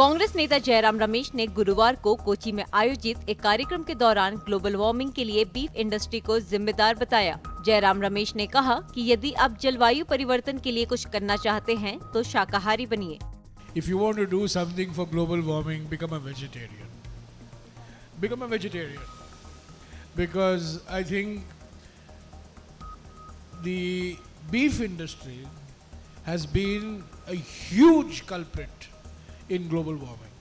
कांग्रेस नेता जयराम रमेश ने गुरुवार को कोची में आयोजित एक कार्यक्रम के दौरान ग्लोबल वार्मिंग के लिए बीफ इंडस्ट्री को जिम्मेदार बताया। जयराम रमेश ने कहा कि यदि आप जलवायु परिवर्तन के लिए कुछ करना चाहते हैं तो शाकाहारी बनिए। If you want to do something for global warming become vegetarian become vegetarian because I think beef industry has been a culprit in global warming.